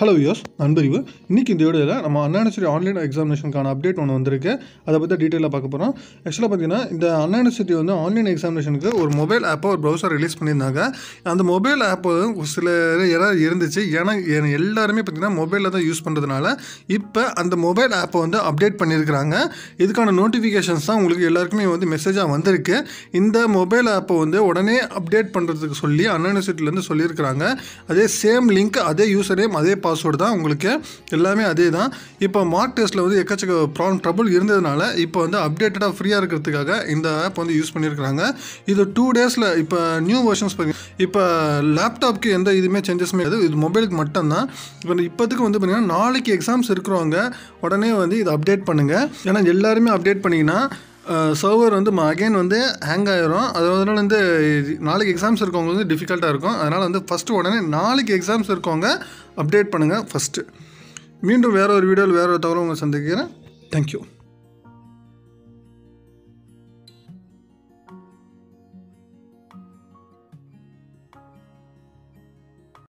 Hello யோஸ் நண்பறிவு. இன்றைக்கி இந்த வீடியோவில் நம்ம அன்யூனிவர்சிட்டி ஆன்லைன் எக்ஸாமினேஷனுக்கான அப்டேட் ஒன்று வந்திருக்கு. அதை பற்றி டீட்டெயிலாக பார்க்க போகிறோம் ஆக்சுவலாக பார்த்தீங்கன்னா இந்த அன்யூனிவர்சிட்டி வந்து ஆன்லைன் எக்ஸாமினேஷனுக்கு ஒரு மொபைல் ஆப்பை ஒரு ப்ரௌசர் ரிலீஸ் பண்ணியிருந்தாங்க. அந்த மொபைல் ஆப்பு சில எரர் இருந்துச்சு. ஏன்னா எ- எல்லாருமே பார்த்திங்கன்னா மொபைலில் தான் யூஸ் பண்ணுறதுனால இப்போ அந்த மொபைல் ஆப்பை வந்து அப்டேட் பண்ணியிருக்கிறாங்க. இதுக்கான நோட்டிஃபிகேஷன்ஸ் தான் உங்களுக்கு எல்லாருக்குமே வந்து மெசேஜாக வந்திருக்கு. இந்த மொபைல் ஆப்பை வந்து உடனே அப்டேட் பண்ணுறதுக்கு சொல்லி அன்யூனிவர்சிட்டிலேருந்து சொல்லியிருக்கிறாங்க. அதே சேம் லிங்க் அதே யூசர் நேம் அதே பாஸ்வேர்டு தான் உங்களுக்கு எல்லாமே அதே தான். இப்போ மார்க் டெஸ்ட்டில் வந்து எக்கச்சக்க ப்ராப்ளம் ட்ரபுள் இருந்ததுனால இப்போ வந்து அப்டேட்டடாக ஃப்ரீயாக இருக்கிறதுக்காக இந்த ஆப் வந்து யூஸ் பண்ணியிருக்கிறாங்க இது டூ டேஸில் இப்போ நியூ வெர்ஷன்ஸ் இப்போ லேப்டாப்க்கு எந்த இதுவுமே சேஞ்சஸுமே கிடையாது. இது மொபைலுக்கு மட்டும்தான் இப்போ இப்போதுக்கு வந்து பார்த்திங்கன்னா நாளைக்கு எக்ஸாம்ஸ் இருக்கிறவங்க உடனே வந்து இதை அப்டேட் பண்ணுங்கள் ஏன்னா எல்லாருமே அப்டேட் பண்ணிங்கன்னா சர்வர் வந்து அகைன் வந்து ஹேங் ஆயிரும். அதனால வந்து நாளைக்கு எக்ஸாம்ஸ் இருக்கவங்க வந்து டிஃபிகல்ட்டாக இருக்கும். அதனால் வந்து ஃபஸ்ட்டு உடனே நாளைக்கு எக்ஸாம்ஸ் இருக்கவங்க அப்டேட் பண்ணுங்கள் ஃபஸ்ட்டு மீண்டும் வேற ஒரு வீடியோவில் வேற ஒரு தகவல் உங்களை சந்திக்கிறேன். தேங்க்யூ